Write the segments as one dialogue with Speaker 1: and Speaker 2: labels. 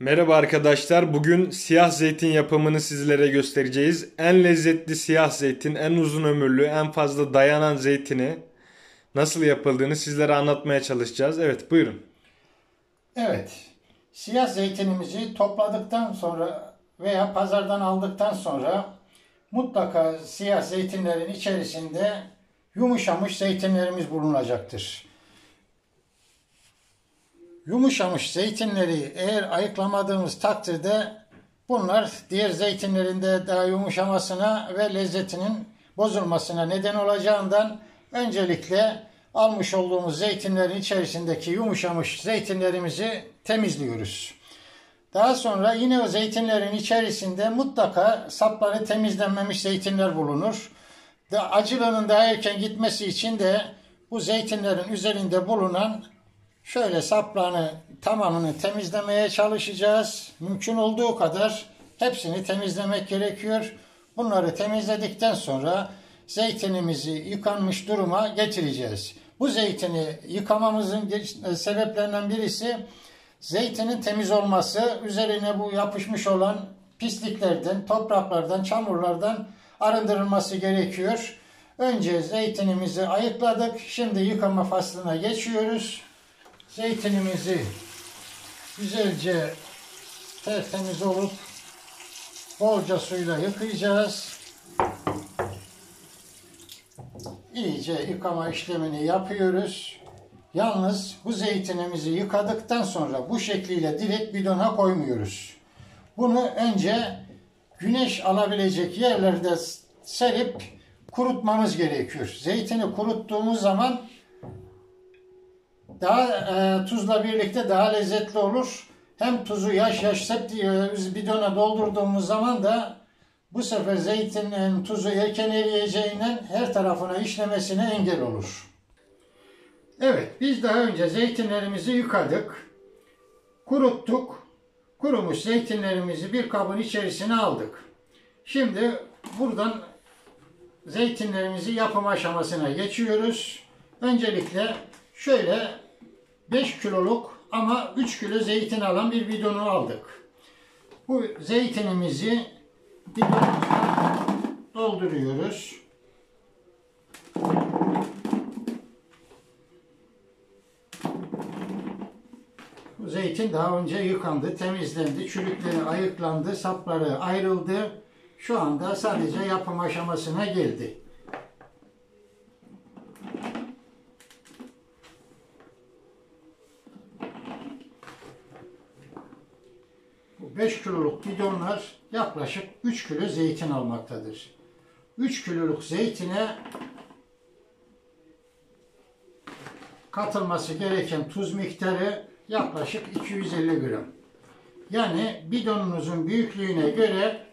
Speaker 1: Merhaba arkadaşlar. Bugün siyah zeytin yapımını sizlere göstereceğiz. En lezzetli siyah zeytin, en uzun ömürlü, en fazla dayanan zeytini nasıl yapıldığını sizlere anlatmaya çalışacağız. Evet, buyurun.
Speaker 2: Evet. Siyah zeytinimizi topladıktan sonra veya pazardan aldıktan sonra mutlaka siyah zeytinlerin içerisinde yumuşamış zeytinlerimiz bulunacaktır. Yumuşamış zeytinleri eğer ayıklamadığımız takdirde bunlar diğer zeytinlerinde daha yumuşamasına ve lezzetinin bozulmasına neden olacağından öncelikle almış olduğumuz zeytinlerin içerisindeki yumuşamış zeytinlerimizi temizliyoruz. Daha sonra yine o zeytinlerin içerisinde mutlaka sapları temizlenmemiş zeytinler bulunur. Acılığının daha erken gitmesi için de bu zeytinlerin üzerinde bulunan şöyle saplarını tamamını temizlemeye çalışacağız. Mümkün olduğu kadar hepsini temizlemek gerekiyor. Bunları temizledikten sonra zeytinimizi yıkanmış duruma getireceğiz. Bu zeytini yıkamamızın sebeplerinden birisi zeytinin temiz olması, üzerine bu yapışmış olan pisliklerden, topraklardan, çamurlardan arındırılması gerekiyor. Önce zeytinimizi ayıkladık. Şimdi yıkama faslına geçiyoruz. Zeytinimizi güzelce tertemiz olup bolca suyla yıkayacağız. İyice yıkama işlemini yapıyoruz. Yalnız bu zeytinimizi yıkadıktan sonra bu şekliyle direkt bidona koymuyoruz. Bunu önce güneş alabilecek yerlerde serip kurutmamız gerekiyor. Zeytini kuruttuğumuz zaman daha e, tuzla birlikte daha lezzetli olur. Hem tuzu yaş yaş sep bidona doldurduğumuz zaman da bu sefer zeytinin tuzu erken eriyeceğinden her tarafına işlemesine engel olur. Evet, biz daha önce zeytinlerimizi yıkadık, kuruttuk. Kurumuş zeytinlerimizi bir kabın içerisine aldık. Şimdi buradan zeytinlerimizi yapım aşamasına geçiyoruz. Öncelikle şöyle 5 kiloluk ama 3 kilo zeytin alan bir bidonu aldık. Bu zeytinimizi bidonumuza dolduruyoruz. Bu zeytin daha önce yıkandı, temizlendi, çürükleri ayıklandı, sapları ayrıldı. Şu anda sadece yapım aşamasına geldi. 5 kiloluk bidonlar yaklaşık 3 kilo zeytin almaktadır. 3 kiloluk zeytine katılması gereken tuz miktarı yaklaşık 250 gram. Yani bidonunuzun büyüklüğüne göre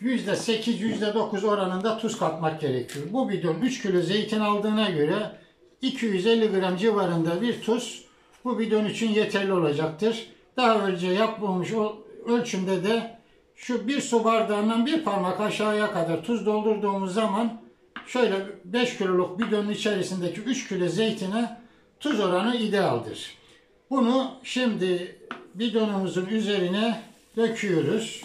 Speaker 2: %8, %9 oranında tuz katmak gerekiyor. Bu bidon 3 kilo zeytin aldığına göre 250 gram civarında bir tuz bu bidon için yeterli olacaktır. Daha önce yapılmış o ölçümde de şu bir su bardağından bir parmak aşağıya kadar tuz doldurduğumuz zaman şöyle 5 kiloluk bidonun içerisindeki 3 kilo zeytine tuz oranı idealdir. Bunu şimdi bidonumuzun üzerine döküyoruz.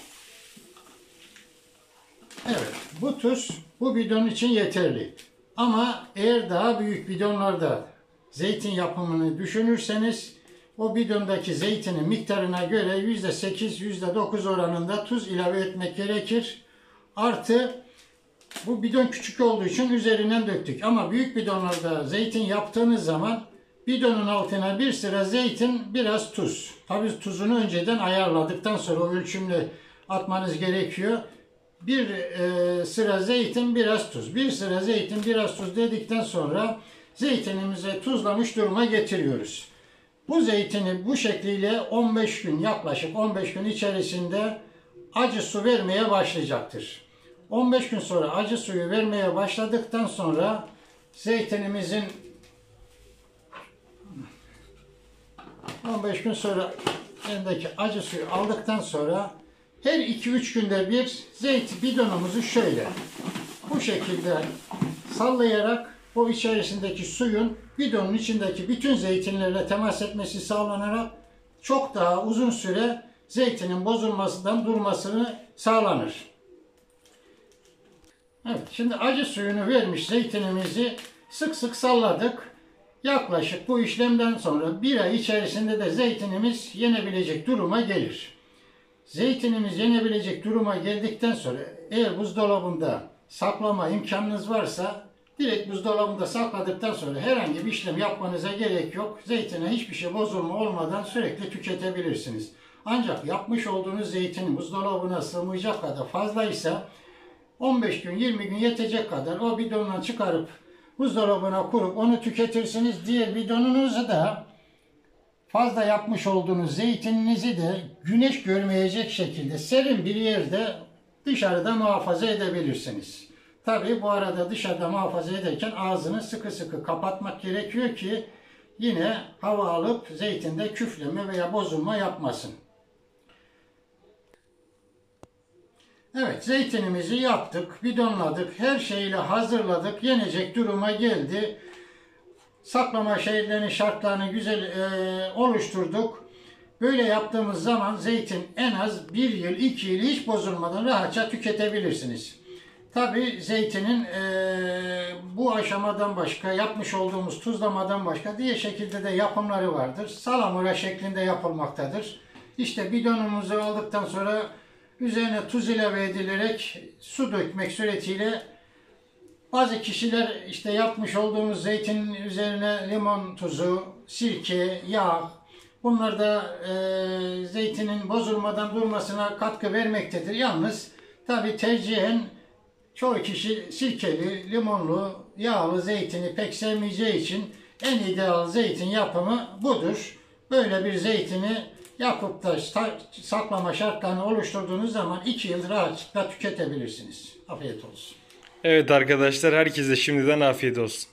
Speaker 2: Evet, bu tuz bu bidon için yeterli. Ama eğer daha büyük bidonlarda zeytin yapımını düşünürseniz o bidondaki zeytinin miktarına göre %8, %9 oranında tuz ilave etmek gerekir. Artı bu bidon küçük olduğu için üzerinden döktük. Ama büyük bidonlarda zeytin yaptığınız zaman bidonun altına bir sıra zeytin, biraz tuz. Tabii tuzunu önceden ayarladıktan sonra o ölçümle atmanız gerekiyor. Bir e, sıra zeytin, biraz tuz. Bir sıra zeytin, biraz tuz dedikten sonra zeytinimizi tuzlamış duruma getiriyoruz. Bu zeytini bu şekliyle 15 gün yaklaşık 15 gün içerisinde acı su vermeye başlayacaktır. 15 gün sonra acı suyu vermeye başladıktan sonra zeytinimizin 15 gün sonra elindeki acı suyu aldıktan sonra her 2-3 günde bir zeyt bidonumuzu şöyle bu şekilde sallayarak o içerisindeki suyun bidonun içindeki bütün zeytinlerle temas etmesi sağlanarak çok daha uzun süre zeytinin bozulmasından durmasını sağlanır. Evet, şimdi acı suyunu vermiş zeytinimizi sık sık salladık. Yaklaşık bu işlemden sonra bir ay içerisinde de zeytinimiz yenebilecek duruma gelir. Zeytinimiz yenebilecek duruma geldikten sonra eğer buzdolabında saklama imkanınız varsa direkt buzdolabında sakladıktan sonra herhangi bir işlem yapmanıza gerek yok. Zeytine hiçbir şey bozulma olmadan sürekli tüketebilirsiniz. Ancak yapmış olduğunuz zeytinin buzdolabına sığmayacak kadar fazlaysa 15 gün 20 gün yetecek kadar o bidondan çıkarıp buzdolabına kurup onu tüketirsiniz. Diğer bidonunuzu da fazla yapmış olduğunuz zeytininizi de güneş görmeyecek şekilde serin bir yerde dışarıda muhafaza edebilirsiniz. Tabi bu arada dışarıda muhafaza ederken ağzını sıkı sıkı kapatmak gerekiyor ki yine hava alıp zeytinde küfleme veya bozulma yapmasın. Evet zeytinimizi yaptık, bidonladık, her şeyle hazırladık, yenecek duruma geldi. Saklama şeylerini, şartlarını güzel e, oluşturduk. Böyle yaptığımız zaman zeytin en az bir yıl, iki yıl hiç bozulmadan rahatça tüketebilirsiniz. Tabi zeytinin e, bu aşamadan başka yapmış olduğumuz tuzlamadan başka diğer şekilde de yapımları vardır. Salamura şeklinde yapılmaktadır. İşte bidonumuzu aldıktan sonra üzerine tuz ilave edilerek su dökmek suretiyle bazı kişiler işte yapmış olduğumuz zeytinin üzerine limon tuzu, sirke, yağ bunlar da e, zeytinin bozulmadan durmasına katkı vermektedir. Yalnız tabi tercihen çoğu kişi sirkeli, limonlu, yağlı zeytini pek sevmeyeceği için en ideal zeytin yapımı budur. Böyle bir zeytini yapıp da saklama şartlarını oluşturduğunuz zaman 2 yıl rahatlıkla tüketebilirsiniz. Afiyet olsun.
Speaker 1: Evet arkadaşlar herkese şimdiden afiyet olsun.